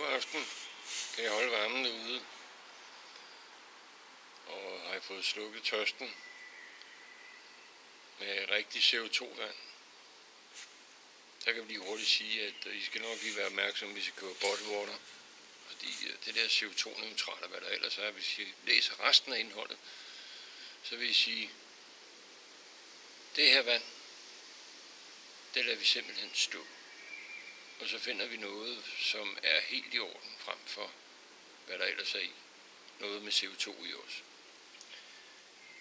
God aften. Kan jeg holde varmen derude? Og har jeg fået slukket tørsten med rigtig CO2-vand. Så kan vi lige hurtigt sige, at øh, I skal nok lige være opmærksomme, hvis I køber bottlewater. Fordi øh, det der CO2-neutrale, hvad der ellers er, hvis I læser resten af indholdet, så vil I sige, det her vand, det lader vi simpelthen stå. Og så finder vi noget, som er helt i orden frem for, hvad der ellers er i. Noget med CO2 i os.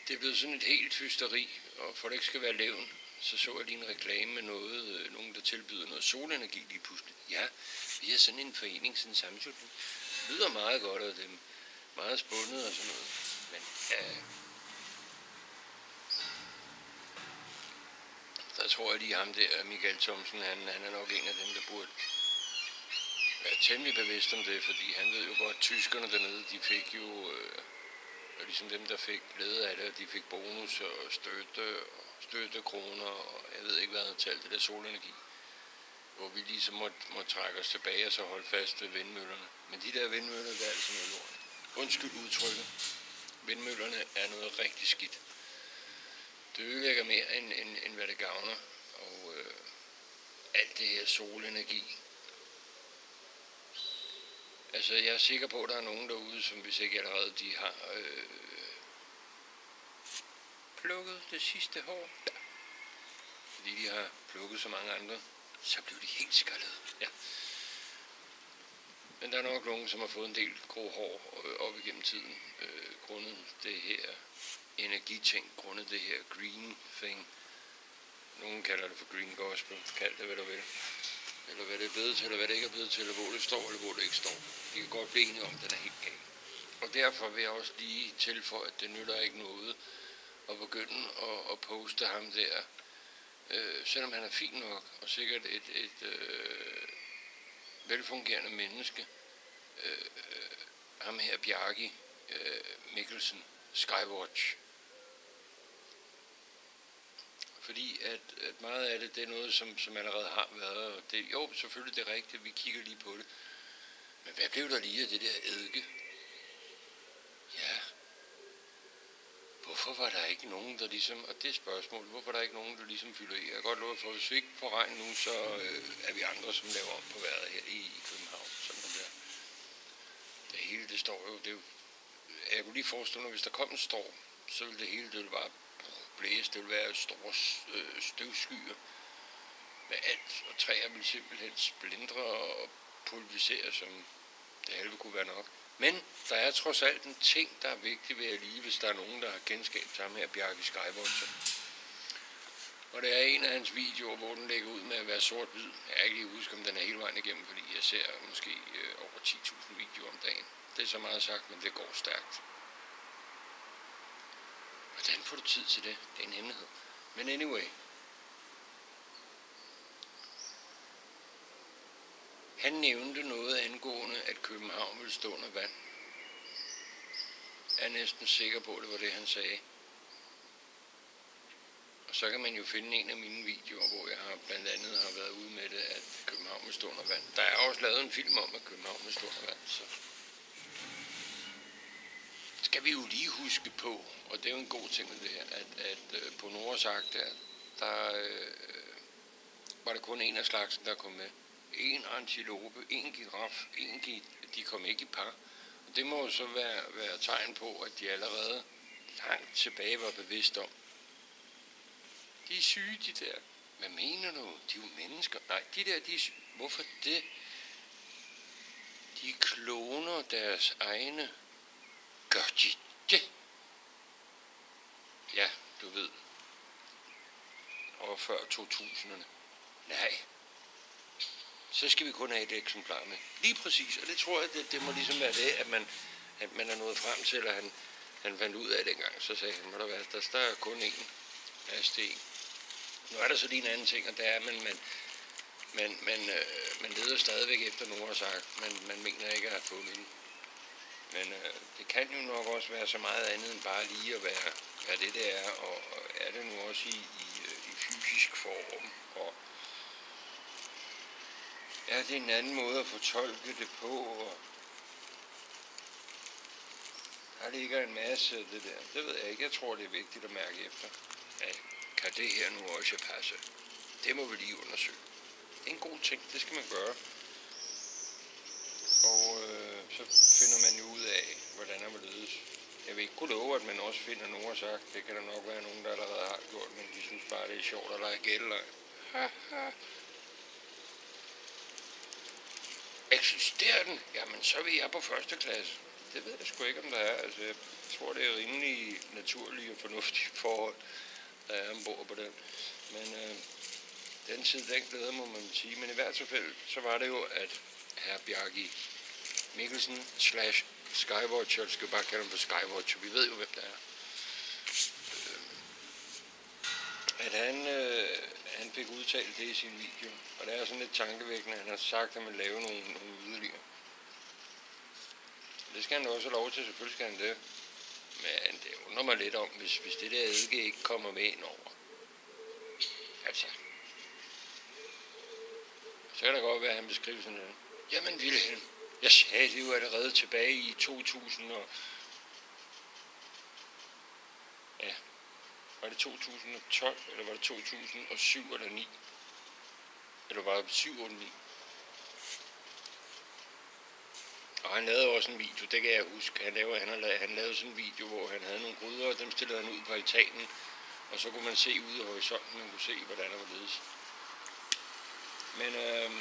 Det er blevet sådan et helt hysteri, og for det ikke skal være levn, så så jeg lige en reklame med noget, øh, nogen der tilbyder noget solenergi lige pludselig. Ja, vi har sådan en forening, sådan en sammenslutning. Det lyder meget godt, og det er meget spundet og sådan noget. Men ja, der tror jeg lige ham der, Michael Thomsen, han, han er nok en af dem, der burde være temmelig bevidst om det, fordi han ved jo godt, at tyskerne dernede, de fik jo, øh, ligesom dem, der fik glæde af det, de fik bonus og støtte og støttekroner, og jeg ved ikke, hvad han talt, det der solenergi, hvor vi ligesom måtte, måtte trække os tilbage og så holde fast ved vindmøllerne. Men de der vindmøller, der er altså noget lort. Undskyld udtrykket. Vindmøllerne er noget rigtig skidt. Det ødelægger mere, end, end, end hvad det gavner. Og øh, alt det her solenergi. Altså, jeg er sikker på, at der er nogen derude, som hvis ikke allerede de har øh, plukket det sidste hår. Ja. Fordi de har plukket så mange andre, så blev de helt skaldet. Ja. Men der er nok nogen, som har fået en del grå hår øh, op igennem tiden, øh, grundet det her energiting, grundet det her green thing. Nogen kalder det for green gospel, kald det hvad du vil. Eller hvad det er blevet til, eller hvad det ikke er blevet til, eller hvor det står, eller hvor det ikke står. Vi kan godt blive enige om, at den er helt gal. Og derfor vil jeg også lige tilføje, at det nytter ikke noget at begynde at, at poste ham der, øh, selvom han er fin nok, og sikkert et, et øh, velfungerende menneske, øh, øh ham her Bjarki øh, Mikkelsen, Skywatch. Fordi at, at meget af det, det er noget, som, som allerede har været. Og det, jo, selvfølgelig det er rigtigt, vi kigger lige på det. Men hvad blev der lige af det der eddike? Ja, hvorfor var der ikke nogen, der ligesom, og det spørgsmål, hvorfor var der ikke nogen, der ligesom fylder i? Jeg kan godt love for, hvis vi ikke får regn nu, så øh, er vi andre, som laver om på vejret her i, i København. Sådan der. Det hele, det står jo, det er jo, jeg kunne lige forestille mig, hvis der kom en storm, så ville det hele, det ville bare blæse, det ville være store øh, støvskyer med alt, og træer ville simpelthen splindre og pulverisere, som det halve kunne være nok. Men der er trods alt en ting, der er vigtig ved at lide, hvis der er nogen, der har kendskab til ham her, Bjarke Skybonser. Og det er en af hans videoer, hvor den lægger ud med at være sort-hvid. Jeg kan ikke lige huske, om den er hele vejen igennem, fordi jeg ser måske øh, over 10.000 videoer om dagen. Det er så meget sagt, men det går stærkt. Hvordan får du tid til det? Det er en hemmelighed. Men anyway. Han nævnte noget angående, at København ville stå under vand. Jeg er næsten sikker på, at det var det, han sagde. Og så kan man jo finde en af mine videoer, hvor jeg har blandt andet har været ude med det, at København vil stå under vand. Der er også lavet en film om, at København vil stå under vand, så skal vi jo lige huske på, og det er jo en god ting med det her, at, at øh, på Nordsagt der, der øh, var der kun en af slagsen, der kom med. En antilope, en giraf, en git, de kom ikke i par. Og det må jo så være, være tegn på, at de allerede langt tilbage var bevidst om. De er syge, de der. Hvad mener du? De er jo mennesker. Nej, de der, de er syge. Hvorfor det? De kloner deres egne. Gør de det? Ja, du ved. Og før 2000'erne. Nej. Så skal vi kun have et eksemplar med. Lige præcis, og det tror jeg, det, det må ligesom være det, at man, at man er nået frem til, at han, han fandt ud af det engang. Så sagde han, må der være, der, der er kun én plads til. Nu er der så lige en anden ting, og det er, at man, man, man, man, øh, man leder stadigvæk efter nogen har sagt, men man mener ikke at have fundet den. Men øh, det kan jo nok også være så meget andet end bare lige at være, være det, det er, og, og er det nu også i, i, øh, i fysisk form. Og er det en anden måde at fortolke det på, og der ligger en masse af det der. Det ved jeg ikke. Jeg tror, det er vigtigt at mærke efter. Ja, kan det her nu også passe? Det må vi lige undersøge. Det er en god ting. Det skal man gøre. Og øh, så finder man jo ud af, hvordan man ledes. Jeg vil ikke kunne love, at man også finder nogen sagt. Det kan der nok være nogen, der allerede har gjort, men de synes bare, det er sjovt at lege gældeleje. Eksisterer den? Jamen, så vil jeg på første klasse. Det ved jeg sgu ikke, om der er. Altså, jeg tror, det er rimelig naturlige og fornuftige forhold, der er ombord på den. Men øh, den tid, den glæder må man sige. Men i hvert fald, så var det jo, at herr Bjarki Mikkelsen slash Skywatch, eller skal vi bare kalde ham for Skywatch, vi ved jo, hvem der er. Øh, at han, øh, han fik udtalt det i sin video, og det er sådan lidt tankevækkende, han har sagt, at man laver nogle, nogle yderligere. Det skal han også have lov til, selvfølgelig skal han det. Men det undrer mig lidt om, hvis, hvis det der eddike ikke kommer med ind over. Altså. Så kan det godt være, at han beskriver sådan noget. Jamen Vilhelm, jeg sagde det jo allerede tilbage i 2000 og... Ja. Var det 2012, eller var det 2007 eller 9? Eller var det 7 eller 9? Og han lavede også en video, det kan jeg huske. Han lavede, han, lavede, han lavede sådan en video, hvor han havde nogle gryder, og dem stillede han ud på altanen. Og så kunne man se ud i horisonten, man kunne se, hvordan der var ledes. Men øh,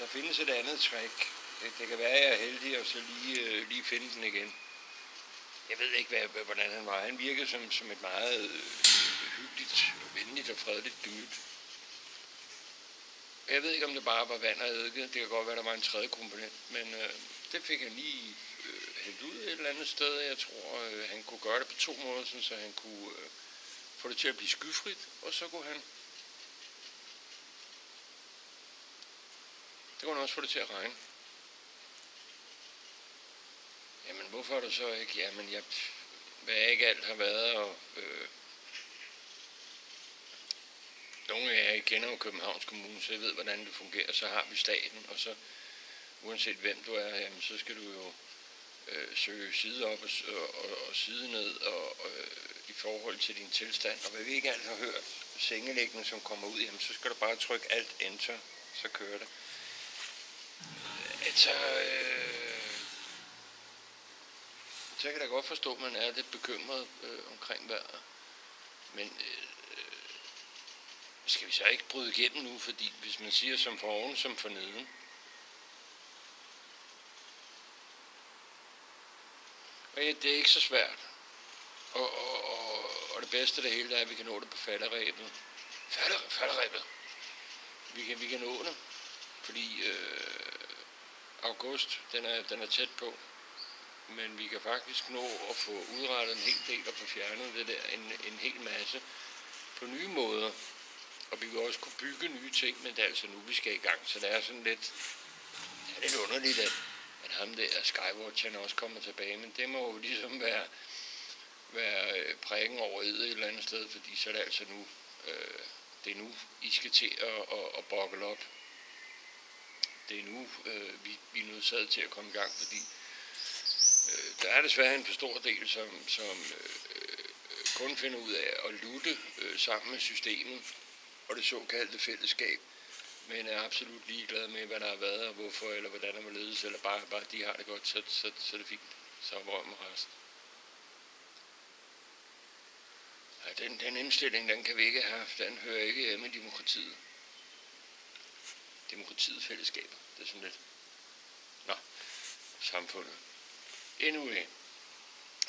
der findes et andet trick. Det, det kan være, at jeg er heldig og så lige, øh, lige finde den igen. Jeg ved ikke, hvad, hvordan han var. Han virkede som, som et meget øh, hyggeligt, venligt og fredeligt gemyt. Jeg ved ikke, om det bare var vand og eddike. Det kan godt være, der var en tredje komponent. Men øh, det fik han lige øh, hældt ud et eller andet sted. Jeg tror, øh, han kunne gøre det på to måder, sådan, så han kunne øh, få det til at blive skyfrit. Og så kunne han... Det kunne han også få det til at regne. Jamen, hvorfor er det så ikke? Jamen, jeg, hvad ikke alt har været, og øh, nogle af jer kender jo Københavns Kommune, så jeg ved, hvordan det fungerer. Så har vi staten, og så uanset hvem du er, jamen, så skal du jo øh, søge side op og, og, og side ned og, og, øh, i forhold til din tilstand. Og hvad vi ikke alt har hørt, sengelæggende, som kommer ud, jamen, så skal du bare trykke alt enter, så kører det. Altså, øh, så kan jeg da godt forstå, at man er lidt bekymret øh, omkring vejret. Men øh, øh, skal vi så ikke bryde igennem nu, fordi hvis man siger som for oven, som for neden, og ja, det er ikke så svært. Og, og, og, og det bedste af det hele er, at vi kan nå det på falderæbet. Falder, falderæbet. Vi kan, vi kan nå det, fordi øh, august, den er, den er tæt på. Men vi kan faktisk nå at få udrettet en hel del og få fjernet det der, en, en hel masse på nye måder. Og vi vil også kunne bygge nye ting, men det er altså nu, vi skal i gang. Så det er sådan lidt, ja, lidt underligt, at, at ham der Skywatch, han også kommer tilbage. Men det må jo ligesom være, være øh, prikken over et eller andet sted, fordi så er det altså nu, øh, det er nu, I skal til at, at, at bokle op. Det er nu, øh, vi, vi er nødsaget til at komme i gang, fordi øh, der er desværre en for stor del, som, som øh, øh, kun finder ud af at lutte øh, sammen med systemet, og det såkaldte fællesskab, men er absolut ligeglade med, hvad der har været, og hvorfor, eller hvordan der må ledes, eller bare, bare de har det godt, så, så, så er det fint. Så er med resten. Ja, den, den indstilling, den kan vi ikke have. Den hører ikke hjemme i demokratiet. Demokratiet fællesskaber. Det er sådan lidt. Nå, samfundet. Anyway.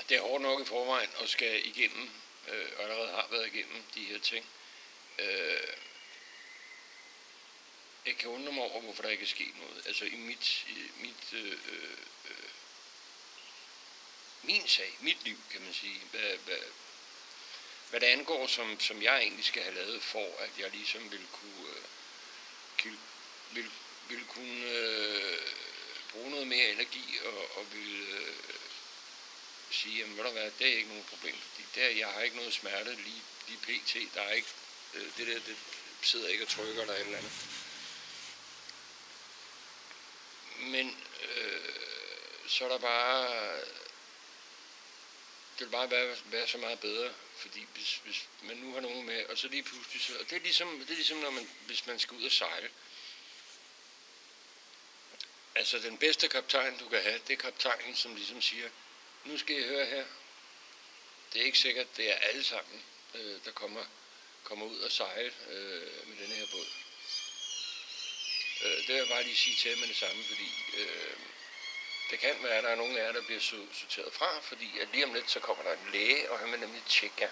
Det er hårdt nok i forvejen og skal igennem, øh, og allerede har været igennem de her ting. Øh, jeg kan undre mig over, hvorfor der ikke er sket noget. Altså i mit, i mit øh, øh, øh min sag, mit liv, kan man sige, hvad, hvad, hvad det angår, som, som jeg egentlig skal have lavet for, at jeg ligesom vil kunne, øh, vil, vil kunne øh, bruge noget mere energi og, og vil øh, sige, jamen ved du hvad, det er ikke nogen problem, fordi der, jeg har ikke noget smerte lige, lige pt, der er ikke øh, det der, det sidder ikke og trykker eller et eller andet. men øh, så er der bare, det vil bare være, være så meget bedre, fordi hvis, hvis man nu har nogen med, og så lige pludselig, så, og det er ligesom, det er ligesom når man, hvis man skal ud og sejle. Altså den bedste kaptajn, du kan have, det er kaptajnen, som ligesom siger, nu skal I høre her, det er ikke sikkert, det er alle sammen, øh, der kommer, kommer ud og sejle øh, med denne her båd. Øh, det vil jeg bare lige sige til med det samme, fordi øh, det kan være, at der er nogen af jer, der bliver sorteret fra, fordi at lige om lidt, så kommer der en læge, og han vil nemlig tjekke jer.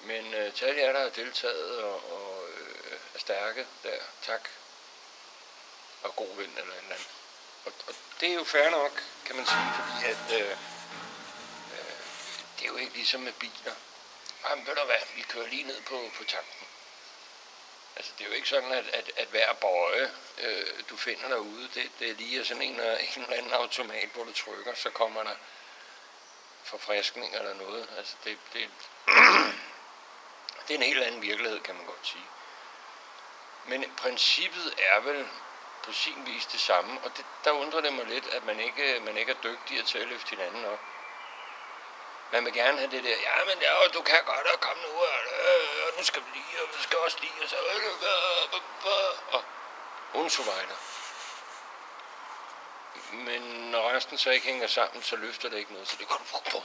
Men øh, til alle jer, der har deltaget og, og øh, er stærke der, tak. Og god vind eller en eller anden. Og, og det er jo fair nok, kan man sige, fordi at øh, øh, det er jo ikke ligesom med biler. Jamen ved du hvad, vi kører lige ned på, på tanken. Altså, det er jo ikke sådan, at, at, at hver bøje, øh, du finder derude, det, det er lige sådan en, øh, en eller anden automat, hvor du trykker, så kommer der forfriskning eller noget. Altså, det, det, det er en helt anden virkelighed, kan man godt sige. Men princippet er vel på sin vis det samme, og det, der undrer det mig lidt, at man ikke, man ikke er dygtigere til at løfte hinanden op. Man vil gerne have det der, ja, men ja, du kan godt, og kom nu, og, øh, og nu skal vi lige, og du skal også lige, og så, øh, øh, øh, og und. Men når resten så ikke hænger sammen, så løfter det ikke noget, så det kan du på.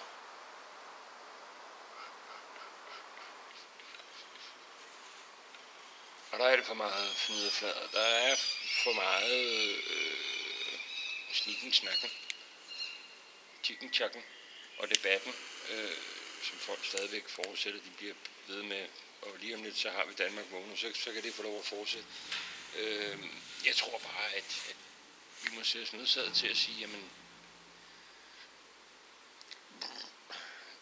Og der er det for meget fniderflader. Der er for meget øh, snikken snakken. tikken, tjakken og debatten, øh, som folk stadigvæk fortsætter, de bliver ved med, og lige om lidt, så har vi Danmark vågnet, så, så kan det få lov at fortsætte. Øh, jeg tror bare, at, at vi må se os nødsaget til at sige, jamen,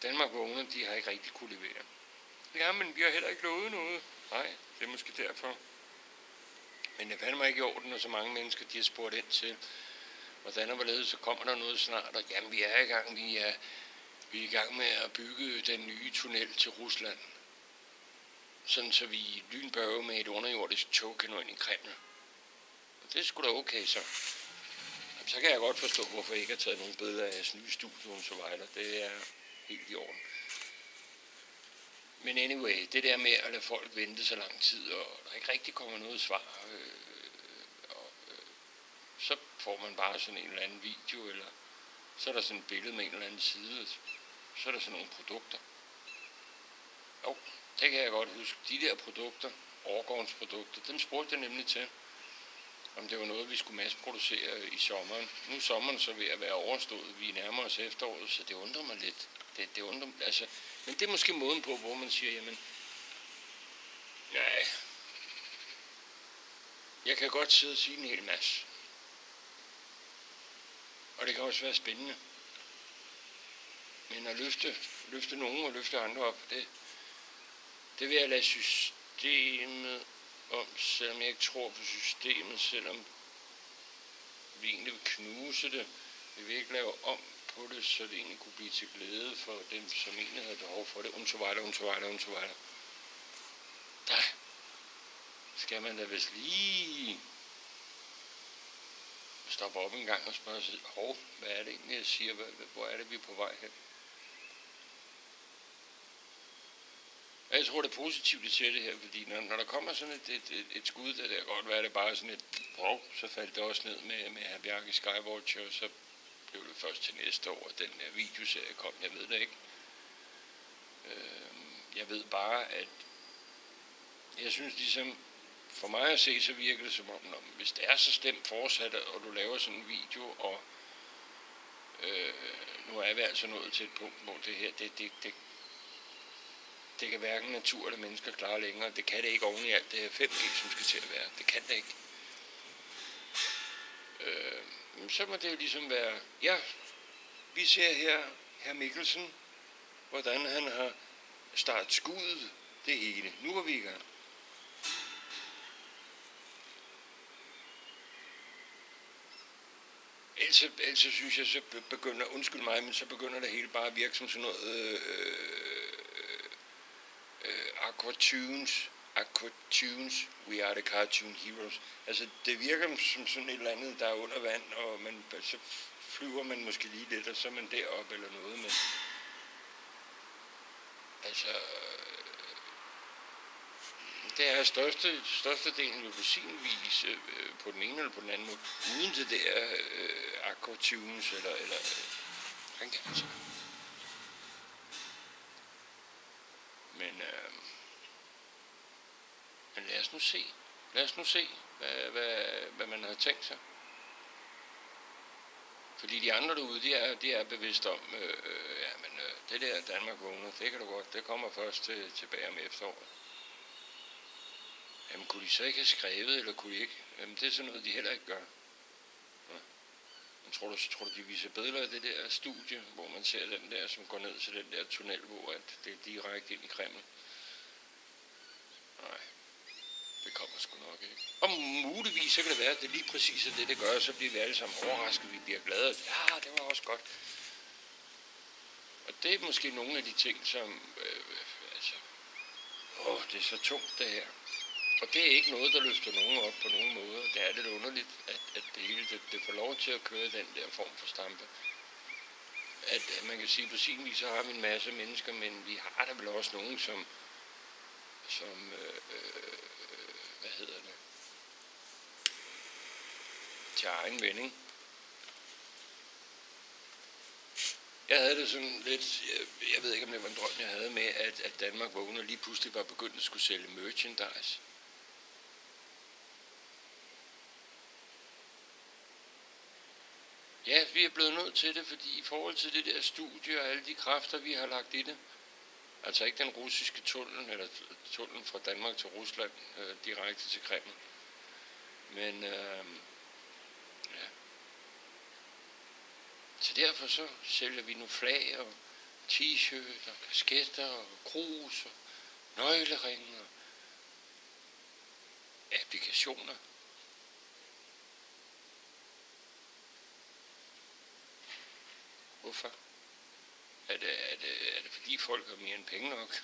Danmark vågner, de har ikke rigtig kunne levere. Ja, men vi har heller ikke lovet noget. Nej, det er måske derfor. Men det fandt mig ikke i orden, når så mange mennesker de har spurgt ind til, hvordan og hvorledes, så kommer der noget snart, og jamen vi er i gang, vi er, vi er i gang med at bygge den nye tunnel til Rusland. Sådan så vi lynbørge med et underjordisk tog kan nå ind i Kreml. Og det skulle da okay så. Jamen, så kan jeg godt forstå, hvorfor jeg ikke har taget nogen billeder af jeres nye studie og så videre. Det er helt i orden. Men anyway, det der med at lade folk vente så lang tid, og der ikke rigtig kommer noget svar, øh, og, øh, så får man bare sådan en eller anden video, eller så er der sådan et billede med en eller anden side, så er der sådan nogle produkter. Jo, det kan jeg godt huske. De der produkter, årgårdsprodukter, dem spurgte jeg nemlig til, om det var noget, vi skulle masseproducere i sommeren. Nu er sommeren så ved at være overstået. Vi nærmer os efteråret, så det undrer mig lidt. Det, det undrer, altså, men det er måske måden på, hvor man siger, jamen, nej, jeg kan godt sidde og sige en hel masse. Og det kan også være spændende. Men at løfte, løfte nogen og løfte andre op, det, det vil jeg lade systemet om, selvom jeg ikke tror på systemet, selvom vi egentlig vil knuse det, vi vil ikke lave om på det, så det egentlig kunne blive til glæde for dem, som egentlig havde behov for det, und så weiter, und så weiter, und så weiter. Der skal man da vist lige stoppe op en gang og spørge sig, hov, hvad er det egentlig, jeg siger, hvor er det, vi er på vej hen? Jeg tror, det er positivt, at siger det her, fordi når, når der kommer sådan et, et, et, et skud, der kan godt være, det bare sådan et brug, så faldt det også ned med, med herr Bjarke Skywatch, og så blev det først til næste år, at den her videoserie kom. Jeg ved det ikke. Øh, jeg ved bare, at jeg synes ligesom, for mig at se, så virker det som om, når, hvis det er så stemt fortsat, og du laver sådan en video, og øh, nu er vi altså nået til et punkt, hvor det her, det, det, det, det kan hverken natur eller mennesker klare længere. Det kan det ikke oven i alt det her 5G, som skal til at være. Det kan det ikke. Øh, så må det jo ligesom være, ja, vi ser her her Mikkelsen, hvordan han har startet skuddet det hele. Nu er vi i gang. Ellers, ellers synes jeg, så begynder, undskyld mig, men så begynder det hele bare at virke som sådan noget øh, øh, øh, øh aquatunes cartoons, we are the cartoon heroes. Altså, det virker som sådan et eller andet, der er under vand, og man, så flyver man måske lige lidt, og så er man deroppe eller noget, men altså, øh, det er største, størstedelen jo på sin vis øh, på den ene eller på den anden måde, uden det der øh, aquatunes eller, eller øh, altså. Men, øh, men lad os nu se. Lad os nu se, hvad, hvad, hvad man har tænkt sig. Fordi de andre derude, de er, de er bevidste om, øh, øh, ja, men øh, det der Danmark vågner, det kan du godt, det kommer først til, tilbage om efteråret. Jamen kunne de så ikke have skrevet, eller kunne de ikke? Jamen det er sådan noget, de heller ikke gør. Ja. Men tror du, tror du, de viser bedre af det der studie, hvor man ser den der, som går ned til den der tunnel, hvor at det er direkte ind i Kreml? Nej, det kommer sgu nok ikke. Og muligvis så kan det være, at det lige præcis det, det gør, så bliver vi alle sammen overrasket, vi bliver glade. Ja, det var også godt. Og det er måske nogle af de ting, som, øh, altså, åh, det er så tungt det her. Og det er ikke noget, der løfter nogen op på nogen måde. Det er lidt underligt, at, at det hele det, det får lov til at køre den der form for stampe. At, at man kan sige, på sin vis så har vi en masse mennesker, men vi har der vel også nogen, som, som øh, øh, hvad hedder det, til egen vending. Jeg havde det sådan lidt, jeg, jeg ved ikke om det var en drøm, jeg havde med, at, at Danmark vågnede lige pludselig var begyndt at skulle sælge merchandise. Ja, vi er blevet nødt til det, fordi i forhold til det der studie og alle de kræfter, vi har lagt i det, altså ikke den russiske tunnel, eller tunnelen fra Danmark til Rusland, øh, direkte til Kreml, men øh, ja. Så derfor så sælger vi nu flag og t-shirt og kasketter og krus og nøgleringe og applikationer. Hvorfor? Er det, er, det, er det fordi folk har mere end penge nok?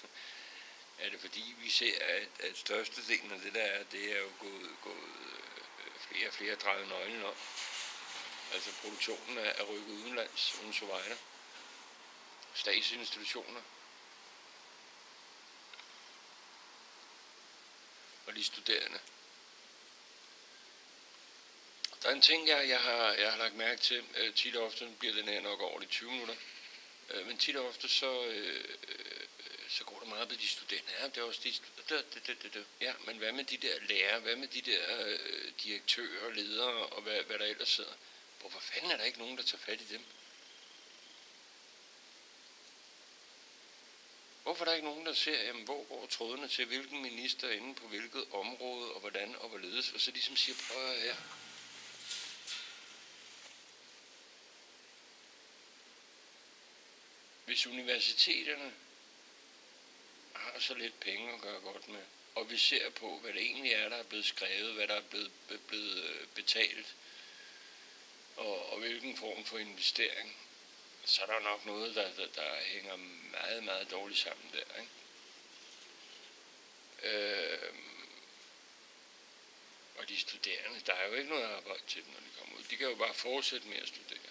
Er det fordi vi ser, at, at størstedelen af det der er, det er jo gået, gået øh, flere og flere drejet nøglen op? Altså produktionen er, er rykket udenlands, uden så videre. Statsinstitutioner. Og de studerende. Der er en ting, jeg, jeg, har, jeg har lagt mærke til. Øh, tit og ofte bliver den her nok over de 20 minutter. Øh, men tit og ofte så, øh, så går det meget med de studerende. Ja, det er også de studerende. det, det, det, det. Ja, men hvad med de der lærere? Hvad med de der øh, direktører, ledere og hvad, hvad der ellers sidder? Hvorfor fanden er der ikke nogen, der tager fat i dem? Hvorfor er der ikke nogen, der ser, jamen, hvor går trådene til, hvilken minister er inde på hvilket område, og hvordan og hvorledes, og så ligesom siger, prøv her, hvis universiteterne har så lidt penge at gøre godt med, og vi ser på, hvad det egentlig er, der er blevet skrevet, hvad der er blevet, blevet øh, betalt, og, og hvilken form for investering, så er der nok noget, der, der, der hænger meget, meget dårligt sammen der. Ikke? Øh, og de studerende, der er jo ikke noget arbejde til dem, når de kommer ud. De kan jo bare fortsætte med at studere.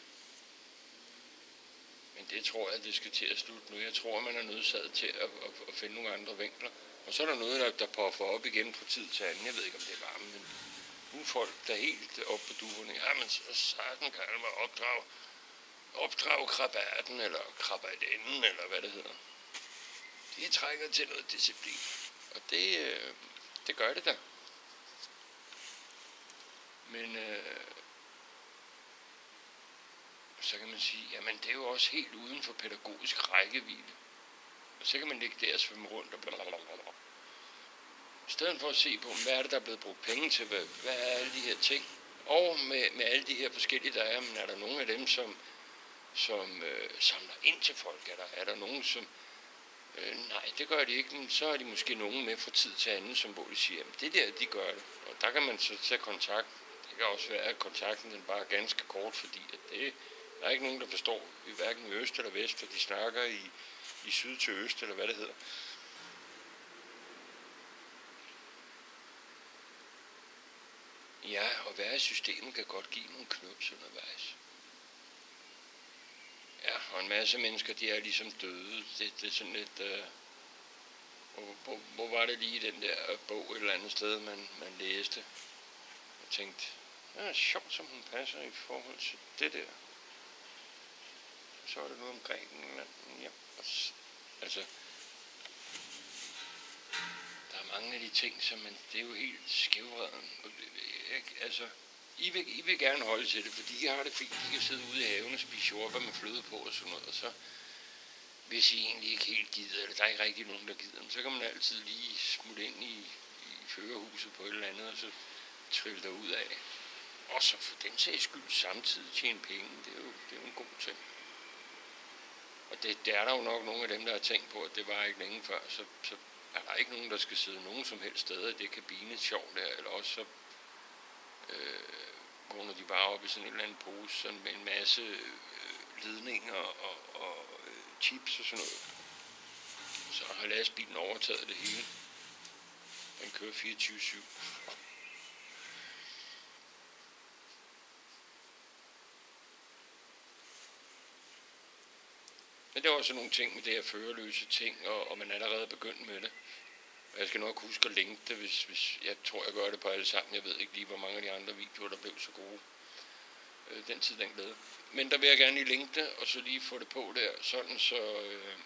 Det tror jeg, det skal til at slutte nu. Jeg tror, man er nødsaget til at, at, at finde nogle andre vinkler. Og så er der noget, der, der popper op igen på tid til anden. Jeg ved ikke, om det er varme, men nu er folk der helt op på duerne. Ja, men så sådan kan man opdrage, opdrage krabaten, eller krabatinden, eller hvad det hedder. Det trækker til noget disciplin. Og det, øh, det gør det da. Men øh, så kan man sige, jamen det er jo også helt uden for pædagogisk rækkevidde. Og så kan man ligge der og svømme rundt og blablabla. I stedet for at se på, hvad er det, der er blevet brugt penge til, hvad, hvad er alle de her ting, og med, med alle de her forskellige, der er, men er der nogen af dem, som, som øh, samler ind til folk? Er der, er der nogen, som... Øh, nej, det gør de ikke, men så er de måske nogen med fra tid til anden, som hvor de siger, jamen det der, de gør det. Og der kan man så tage kontakt. Det kan også være, at kontakten den bare er ganske kort, fordi at det, der er ikke nogen, der forstår, hverken i øst eller vest, for de snakker i, i syd til øst, eller hvad det hedder. Ja, og være i systemet kan godt give nogle knups undervejs. Ja, og en masse mennesker, de er ligesom døde. Det, det er sådan lidt... Øh, hvor, hvor, hvor var det lige den der bog et eller andet sted, man, man læste? Jeg tænkte, ja, sjovt, som hun passer i forhold til det der. Så var det noget om Grækenland. Ja, altså, der er mange af de ting, som man, det er jo helt skævreden. Altså, I vil, I vil gerne holde til det, fordi I har det fint. I kan sidde ude i haven og spise jordbær med fløde på og sådan noget, og så hvis I egentlig ikke helt gider, eller der er ikke rigtig nogen, der gider, så kan man altid lige smutte ind i, i førerhuset på et eller andet, og så trille der ud af. Og så for den sags skyld samtidig tjene penge, det er jo, det er jo en god ting. Og det, det er der jo nok nogle af dem, der har tænkt på, at det var ikke længe før, så, så er der ikke nogen, der skal sidde nogen som helst steder i det kabine sjovt der, eller også så øh, vågner de bare op i sådan en eller anden pose sådan med en masse øh, ledninger og, og øh, chips og sådan noget. Så har lastbilen overtaget det hele. Den kører 24-7. Men det var også nogle ting med det her førerløse ting, og, og man er allerede begyndt med det. Jeg skal nok huske at linke det, hvis, hvis jeg tror, jeg gør det på alle sammen. Jeg ved ikke lige, hvor mange af de andre videoer, der blev så gode. Øh, den tid, den glæde. Men der vil jeg gerne lige linke det, og så lige få det på der, sådan så øh,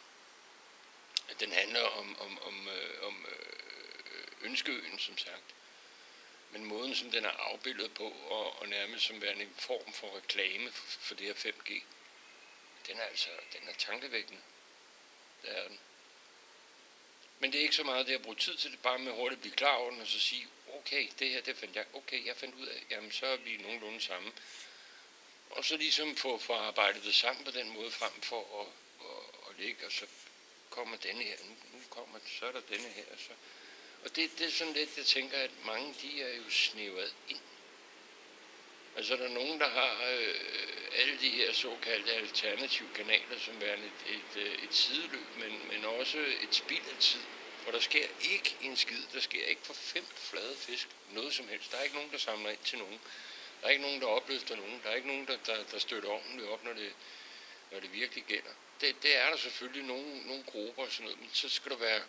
den handler om, om, om, øh, om øh, ønskeøen, som sagt. Men måden, som den er afbildet på, og, og nærmest som værende en form for reklame for, for det her 5G, den er altså, den er tankevækkende. Det er den. Men det er ikke så meget det at bruge tid til det, bare med hurtigt at blive klar over den, og så sige, okay, det her, det fandt jeg, okay, jeg fandt ud af, jamen så er vi nogenlunde samme. Og så ligesom få, få arbejdet det sammen på den måde, frem for at, at, at ligge, og så kommer denne her, nu, nu kommer, så er der denne her, så. Og det, det er sådan lidt, jeg tænker, at mange, de er jo snævret ind Altså der er nogen, der har øh, alle de her såkaldte alternative kanaler som værende et, et, øh, et sideløb, men, men også et spild af tid. For der sker ikke en skid, der sker ikke for fem flade fisk, noget som helst. Der er ikke nogen, der samler ind til nogen. Der er ikke nogen, der opløfter nogen. Der er ikke nogen, der, der, der støtter ordentligt op, når det, når det virkelig gælder. Det, det er der selvfølgelig nogle, nogle grupper og sådan noget, men så skal der være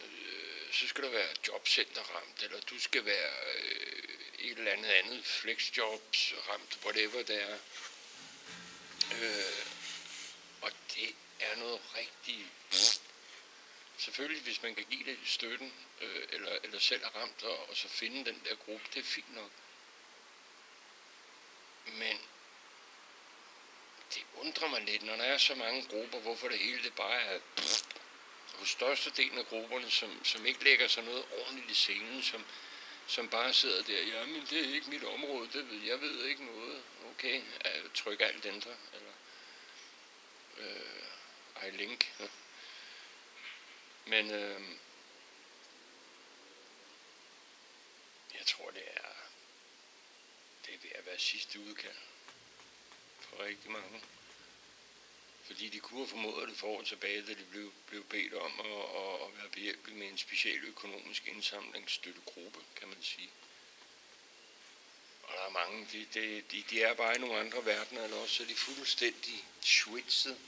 øh, så skal du være jobcenterramt, eller du skal være øh, et eller andet andet, flexjobs, ramt, whatever det er. Øh, og det er noget rigtig... Selvfølgelig, hvis man kan give det støtten, øh, eller, eller selv er ramt, og, og så finde den der gruppe, det er fint nok. Men det undrer mig lidt, når der er så mange grupper, hvorfor det hele det bare er hos størstedelen af grupperne, som, som ikke lægger sig noget ordentligt i scenen, som, som bare sidder der, jamen det er ikke mit område, det ved jeg, ved ikke noget. Okay, tryk alt ændre, eller øh, I link. Men øh, jeg tror, det er, det er ved at være sidste udkald for rigtig mange. Fordi de kunne have formået det for år tilbage, da de blev, blev bedt om at, at, at være behjælpelige med en speciel økonomisk indsamlingsstøttegruppe, kan man sige. Og der er mange, de, de, de, de er bare i nogle andre verdener, eller også er de fuldstændig switchet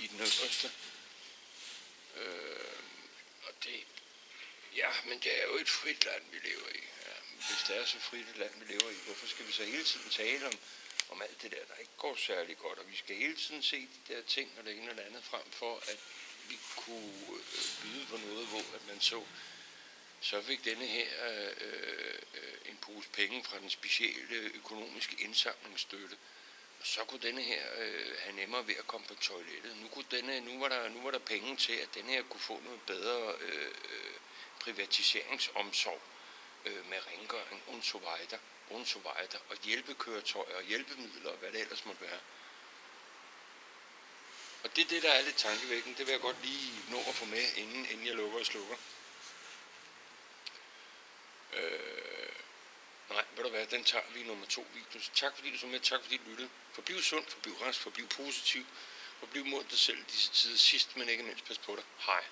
i den øverste. Øh, og det, ja, men det er jo et frit land, vi lever i. Ja, hvis det er så frit et land, vi lever i, hvorfor skal vi så hele tiden tale om, om alt det der, der ikke går særlig godt, og vi skal hele tiden se de der ting og det ene eller andet frem for, at vi kunne øh, byde på noget, hvor at man så, så fik denne her øh, øh, en pose penge fra den specielle økonomiske indsamlingsstøtte, og så kunne denne her øh, have nemmere ved at komme på toilettet. Nu, kunne denne, nu, var der, nu var der penge til, at denne her kunne få noget bedre øh, øh privatiseringsomsorg øh, med rengøring og så videre und og hjælpekøretøjer og hjælpemidler og hvad det ellers måtte være. Og det er det, der er lidt tankevækkende. Det vil jeg godt lige nå at få med, inden, inden jeg lukker og slukker. Øh, nej, ved du hvad, den tager vi i nummer to video. Så tak fordi du så med, tak fordi du lyttede. Forbliv sund, forbliv rask, forbliv positiv, forbliv mod dig selv disse tider sidst, men ikke mindst pas på dig. Hej.